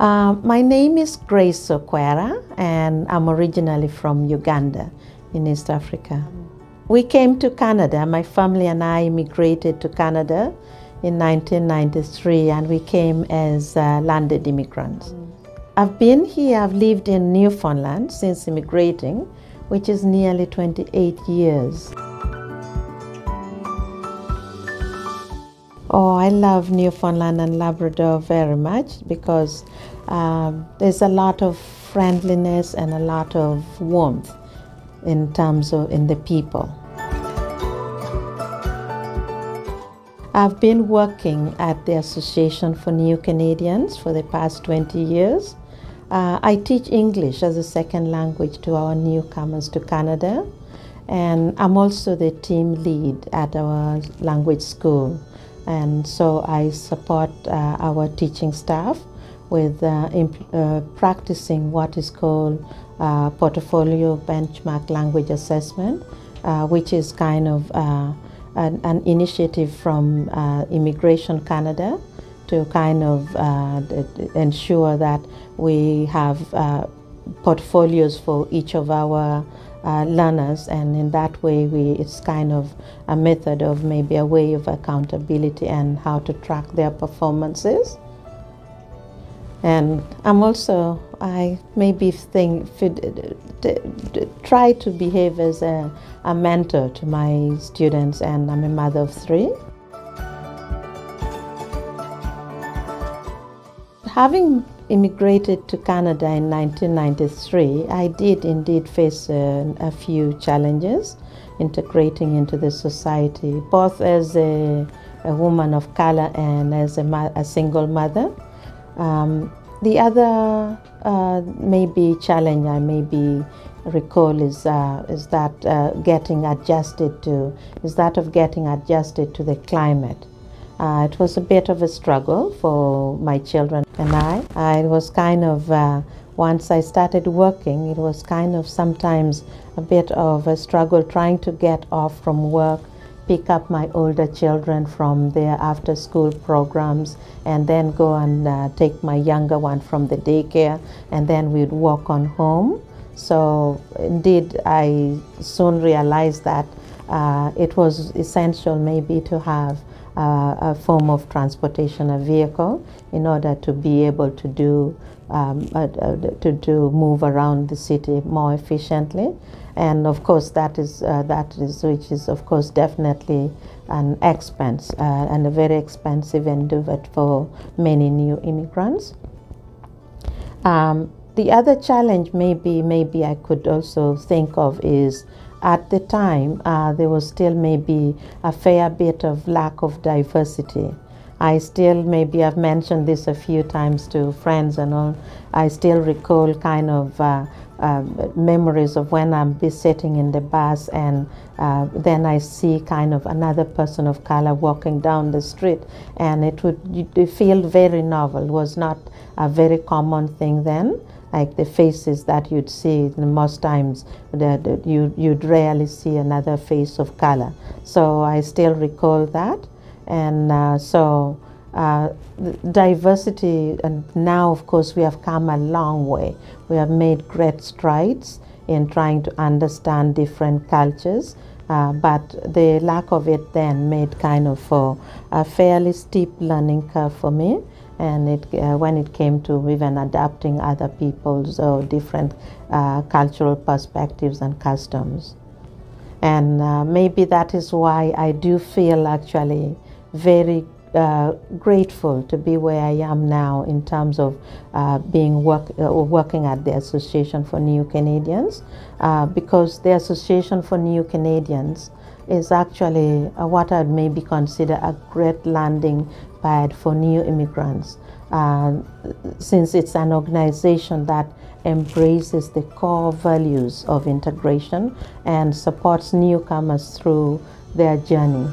Uh, my name is Grace Okwera, and I'm originally from Uganda in East Africa. We came to Canada, my family and I immigrated to Canada in 1993, and we came as uh, landed immigrants. I've been here, I've lived in Newfoundland since immigrating, which is nearly 28 years. Oh, I love Newfoundland and Labrador very much because um, there's a lot of friendliness and a lot of warmth in terms of in the people. I've been working at the Association for New Canadians for the past 20 years. Uh, I teach English as a second language to our newcomers to Canada, and I'm also the team lead at our language school. And so I support uh, our teaching staff with uh, uh, practicing what is called uh, portfolio benchmark language assessment, uh, which is kind of uh, an, an, initiative from Immigration Canada to kind of ensure that we have portfolios for each of our uh, learners, and in that way, we it's kind of a method of maybe a way of accountability and how to track their performances. And I'm also I maybe think try to behave as a, a mentor to my students, and I'm a mother of three. Having immigrated to Canada in 1993, I did indeed face uh, a few challenges integrating into the society, both as a, a woman of color and as a, a single mother. Um, the other uh, maybe challenge I maybe recall is uh, is that uh, getting adjusted to is that of getting adjusted to the climate. Uh, it was a bit of a struggle for my children and I. Uh, it was kind of, uh, once I started working, it was kind of sometimes a bit of a struggle trying to get off from work, pick up my older children from their after school programs, and then go and uh, take my younger one from the daycare, and then we'd walk on home. So, indeed, I soon realized that uh, it was essential maybe to have uh, a form of transportation, a vehicle, in order to be able to do um, uh, uh, to, to move around the city more efficiently. And of course, that is uh, that is which is of course definitely an expense uh, and a very expensive endeavor for many new immigrants. Um, the other challenge, maybe maybe I could also think of is at the time, uh, there was still maybe a fair bit of lack of diversity. I still, maybe I've mentioned this a few times to friends and all, I still recall kind of uh, uh, memories of when I'm sitting in the bus and uh, then I see kind of another person of color walking down the street and it would feel very novel. It was not a very common thing then like the faces that you'd see most times that you, you'd rarely see another face of color. So i still recall that. And uh, so uh, diversity and now of course we have come a long way. We have made great strides in trying to understand different cultures uh, but the lack of it then made kind of a, a fairly steep learning curve for me and it, uh, when it came to even adapting other people's or different uh, cultural perspectives and customs. And uh, maybe that is why I do feel actually very uh, grateful to be where I am now in terms of uh, being work, working at the Association for New Canadians, because the Association for New Canadians is actually what I'd maybe consider a great landing pad for new immigrants uh, since it's an organization that embraces the core values of integration and supports newcomers through their journey.